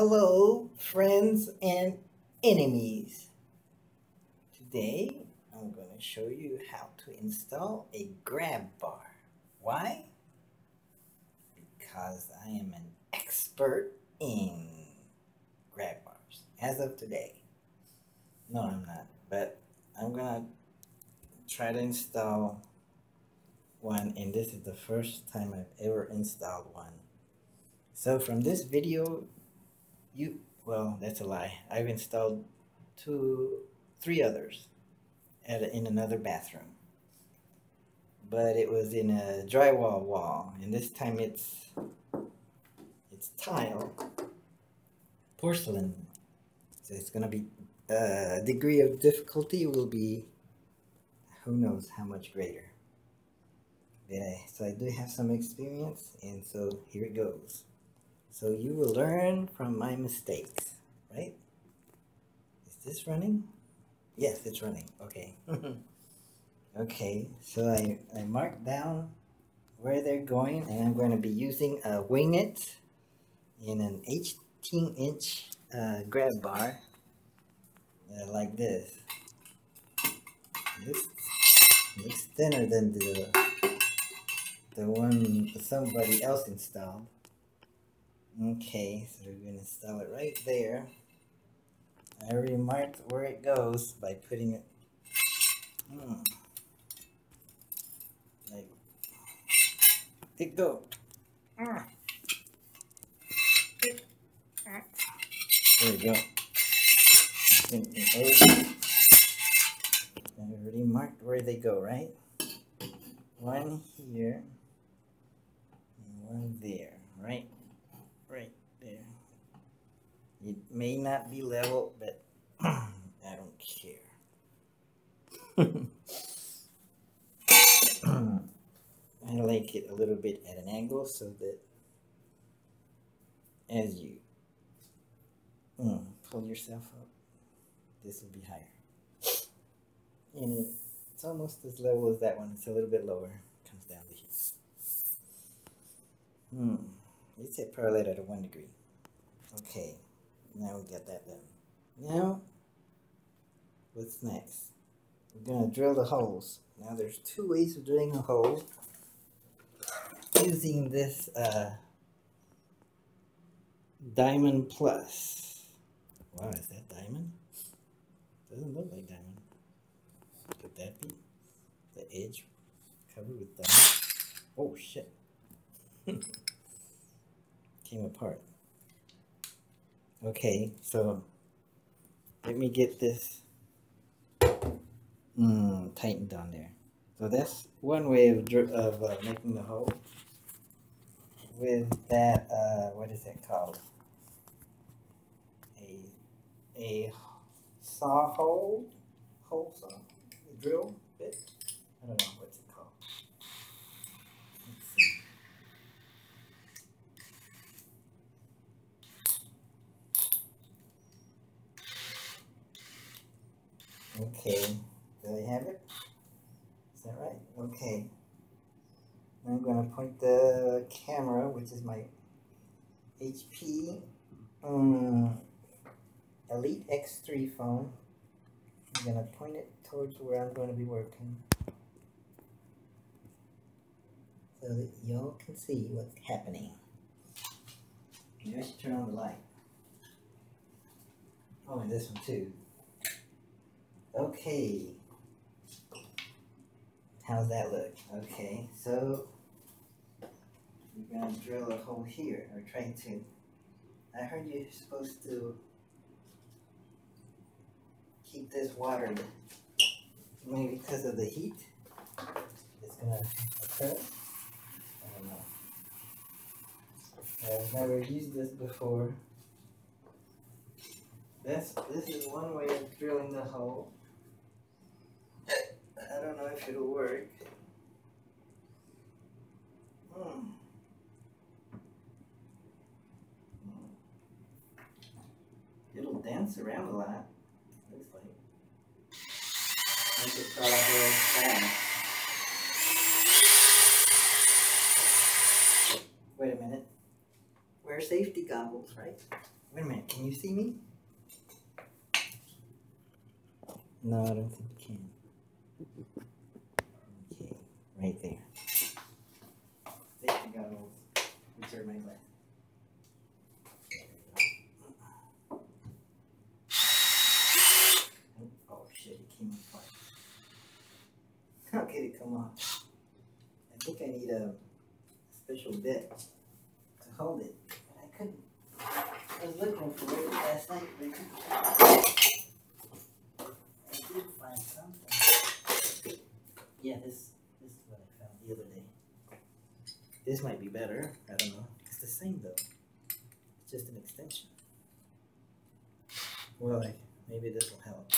Hello, friends and enemies. Today, I'm going to show you how to install a grab bar. Why? Because I am an expert in grab bars as of today. No, I'm not, but I'm going to try to install one, and this is the first time I've ever installed one. So from this video, you, well, that's a lie. I've installed two, three others at a, in another bathroom. But it was in a drywall wall, and this time it's, it's tile, porcelain. So it's gonna be, uh, degree of difficulty will be, who knows how much greater. Yeah, so I do have some experience, and so here it goes. So you will learn from my mistakes, right? Is this running? Yes, it's running. Okay. okay, so I, I marked down where they're going, and I'm going to be using a Wingit in an 18 inch uh, grab bar uh, like this. This looks thinner than the the one somebody else installed. Okay, so we're to install it right there. I already marked where it goes by putting it, hmm, like, it go. There we go. I already marked where they go, right? One here and one there, right? It may not be level, but I don't care. I like it a little bit at an angle so that as you mm, pull yourself up, this will be higher. And it's almost as level as that one. It's a little bit lower. Comes down to here. Hmm. You said parallel at a one degree. Okay. Now we got that done. Now, what's next? We're going to drill the holes. Now there's two ways of drilling a hole. Using this uh, Diamond Plus. Wow, is that diamond? Doesn't look like diamond. Could that be? The edge covered with diamond? Oh shit. Came apart. Okay, so let me get this mm, tightened on there. So that's one way of, of uh, making the hole with that, uh, what is it called? A, a saw hole, hole saw, drill bit? I don't know what's it called. Okay, do I have it? Is that right? Okay. I'm going to point the camera, which is my HP um, Elite X3 phone. I'm going to point it towards where I'm going to be working. So that y'all can see what's happening. Maybe I should turn on the light. Oh, and this one too. Okay. How's that look? Okay, so we're gonna drill a hole here, or try to. I heard you're supposed to keep this water, maybe because of the heat, it's gonna occur. I don't know. I've never used this before. This, this is one way of drilling the hole. I don't know if it'll work. Hmm. It'll dance around a lot. Looks like. It. Wait a minute. Wear safety goggles, right? Wait a minute, can you see me? No, I don't think you can. Right there. There you go. Insert my glass. Oh shit, it came apart. How could it come off? I think I need a special bit to hold it, but I couldn't. I was looking for it last night, but I couldn't. I did find something. Yeah, this this is what I found the other day. This might be better. I don't know. It's the same though. It's just an extension. Well, like, maybe this will help.